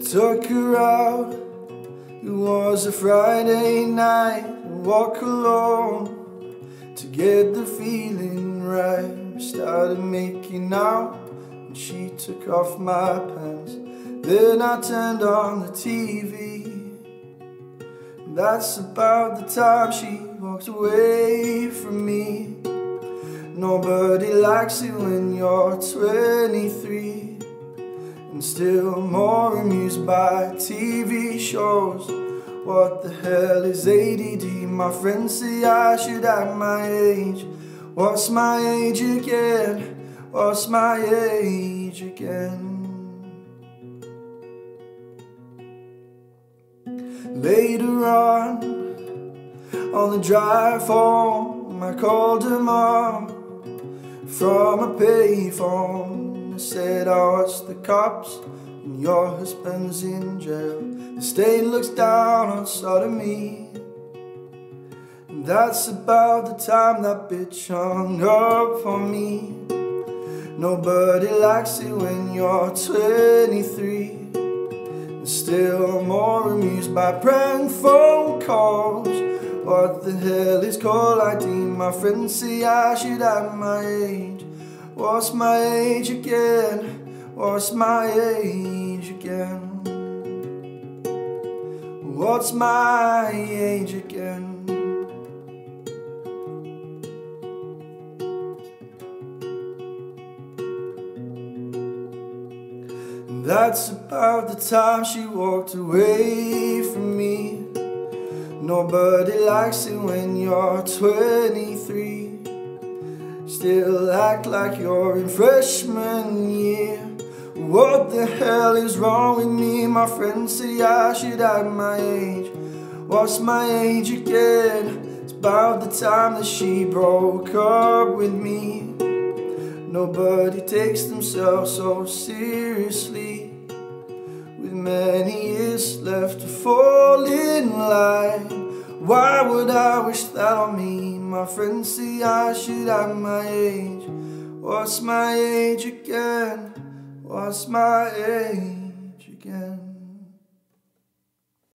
took her out. It was a Friday night, walk alone to get the feeling right. Started making out, and she took off my pants. Then I turned on the TV. That's about the time she walked away from me. Nobody likes it when you're 23 and still more amused by TV shows. What the hell is ADD? My friends say I should act my age. What's my age again? What's my age again? Later on, on the drive home, I called her mom from a payphone I said, Oh, it's the cops, and your husband's in jail. The state looks down on sodomy. And that's about the time that bitch hung up on me. Nobody likes it when you're 23. And still more amused by prank phone calls. What the hell is caller ID? My friends say I should have my age. What's my age again? What's my age again? What's my age again? That's about the time she walked away. Nobody likes it when you're 23 Still act like you're in freshman year. What the hell is wrong with me? My friends say I should have my age. What's my age again? It's about the time that she broke up with me. Nobody takes themselves so seriously. With many years left to fall in line. Why would I wish that on me? My friends say I should have my age. What's my age again? What's my age again?